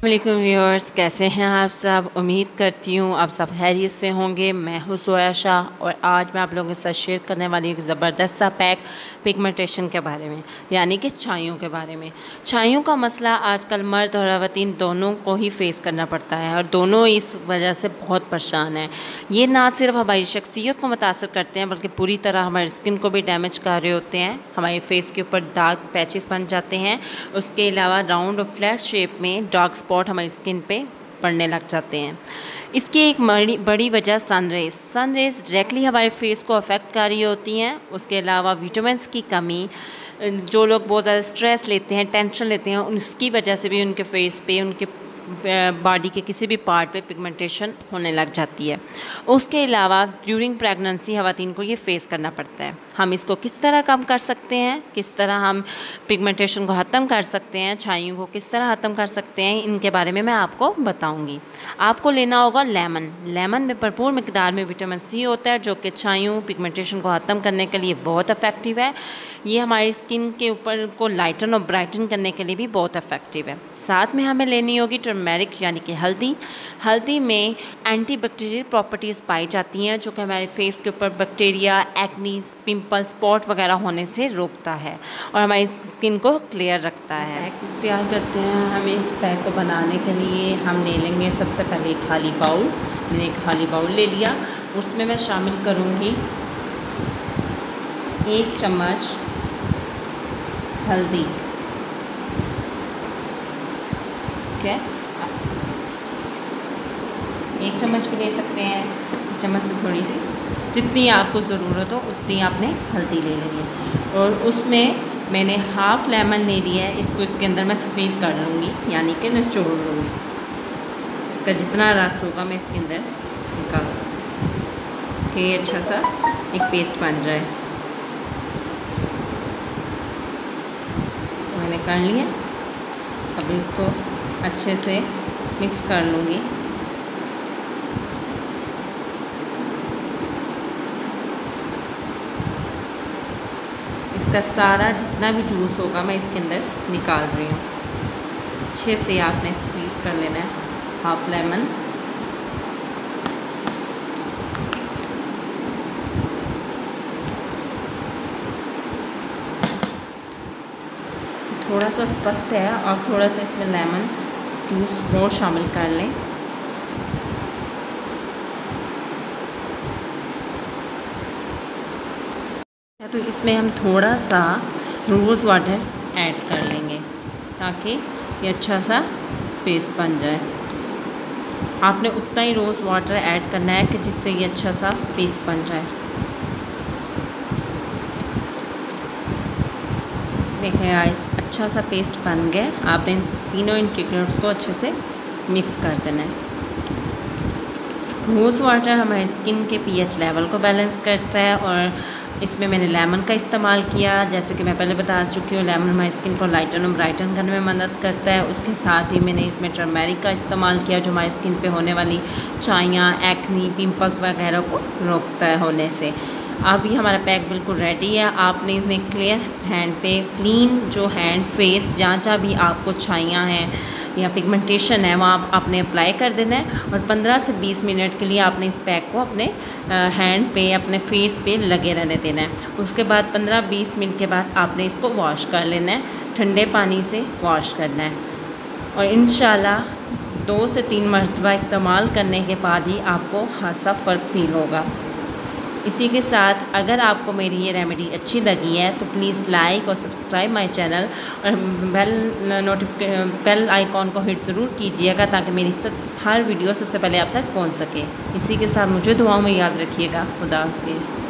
वालेकुम व्यूअर्स कैसे हैं आप सब? उम्मीद करती हूँ आप सब हैरियत से होंगे। मैं हूँ सोया शाह और आज मैं आप लोगों के साथ शेयर करने वाली हूँ ज़बरदस्त सा पैक पिगमेंटेशन के बारे में, यानी कि छाइयों के बारे में। छाइयों का मसला आजकल मर्द और अवतीन दोनों को ही फेस करना पड़ता है और दोनों इस वजह से बहुत परेशान हैं। ये ना सिर्फ़ हमारी शख्सियत को मुतासर करते हैं, बल्कि पूरी तरह हमारी स्किन को भी डैमेज कर रहे होते हैं। हमारे फेस के ऊपर डार्क पैचेस बन जाते हैं। उसके अलावा राउंड और फ्लैट शेप में डार्क स्पॉट हमारी स्किन पे पड़ने लग जाते हैं। इसकी एक बड़ी बड़ी वजह sun rays sun rays directly हमारे फेस को अफेक्ट कर रही होती हैं। उसके अलावा विटामिन की कमी, जो लोग बहुत ज़्यादा स्ट्रेस लेते हैं टेंशन लेते हैं, उसकी वजह से भी उनके फेस पे, उनके बॉडी के किसी भी पार्ट पे पिगमेंटेशन होने लग जाती है। उसके अलावा ड्यूरिंग प्रेगनेंसी खातन को ये फेस करना पड़ता है। हम इसको किस तरह कम कर सकते हैं? किस तरह हम पिगमेंटेशन को ख़त्म कर सकते हैं? छाइयों को किस तरह ख़त्म कर सकते हैं? इनके बारे में मैं आपको बताऊँगी। आपको लेना होगा लेमन। लेमन में भरपूर मकदार में विटामिन सी होता है, जो कि छाइयों पिगमेंटेशन को ख़त्म करने के लिए बहुत अफेक्टिव है। ये हमारी स्किन के ऊपर को लाइटन और ब्राइटन करने के लिए भी बहुत इफ़ेक्टिव है। साथ में हमें लेनी होगी टर्मेरिक यानी कि हल्दी। हल्दी में एंटी बैक्टीरियल प्रॉपर्टीज़ पाई जाती हैं, जो कि हमारे फेस के ऊपर बैक्टीरिया एक्नीज पिंपल स्पॉट वगैरह होने से रोकता है और हमारी स्किन को क्लियर रखता है। तैयार करते हैं हमें इस पैक को बनाने के लिए। हम ले लेंगे सबसे पहले खाली बाउल मैंने खाली बाउल ले लिया। उसमें मैं शामिल करूँगी एक चम्मच हल्दी। ठीक है? एक चम्मच भी ले सकते हैं। चम्मच से थोड़ी सी। जितनी आपको ज़रूरत हो, उतनी आपने हल्दी ले लेनी है। और उसमें मैंने हाफ़ लेमन ले लिया है, इसको इसके अंदर मैं स्क्वीज़ कर लूँगी, यानी कि निचोड़ लूँगी। इसका जितना रस होगा मैं इसके अंदर निकाल कि अच्छा सा एक पेस्ट बन जाए। मैंने कर लिया। अब इसको अच्छे से मिक्स कर लूँगी। इसका सारा जितना भी जूस होगा मैं इसके अंदर निकाल रही हूँ। अच्छे से आपने स्क्वीज़ कर लेना है हाफ़ लेमन थोड़ा सा सख्त है और थोड़ा सा इसमें लेमन जूस और शामिल कर लें। तो इसमें हम थोड़ा सा रोज़ वाटर ऐड कर लेंगे ताकि ये अच्छा सा पेस्ट बन जाए। आपने उतना ही रोज़ वाटर ऐड करना है कि जिससे ये अच्छा सा पेस्ट बन जाए। देखें आइस अच्छा सा पेस्ट बन गया। आपने तीनों इंग्रेडिएंट्स को अच्छे से मिक्स कर देना है। रोज़ वाटर हमारे स्किन के पीएच लेवल को बैलेंस करता है और इसमें मैंने लेमन का इस्तेमाल किया, जैसे कि मैं पहले बता चुकी हूँ, लेमन हमारी स्किन को लाइटन और ब्राइटन करने में मदद करता है। उसके साथ ही मैंने इसमें टर्मेरिक का इस्तेमाल किया, जो हमारी स्किन पे होने वाली चाइयाँ एक्नी, पिंपल्स वगैरह को रोकता है होने से। अभी हमारा पैक बिल्कुल रेडी है। आपने इतने क्लियर हैंड पे क्लीन जो हैंड फेस जहाँ जहाँ भी आपको छाइयाँ हैं या पिगमेंटेशन है, वहाँ आपने अप्लाई कर देना है और 15 से 20 मिनट के लिए आपने इस पैक को अपने हैंड पे, अपने फेस पे लगे रहने देना है। उसके बाद 15-20 मिनट के बाद आपने इसको वॉश कर लेना है, ठंडे पानी से वॉश करना है। और इन दो से तीन मरतबा इस्तेमाल करने के बाद ही आपको खासा फ़र्क फील होगा। इसी के साथ अगर आपको मेरी ये रेमेडी अच्छी लगी है तो प्लीज़ लाइक और सब्सक्राइब माय चैनल और बेल नोटिफिके बेल आइकॉन को हिट ज़रूर कीजिएगा ताकि मेरी सब, हर वीडियो सबसे पहले आप तक पहुँच सके। इसी के साथ मुझे दुआओं में याद रखिएगा। खुदा हाफिज़।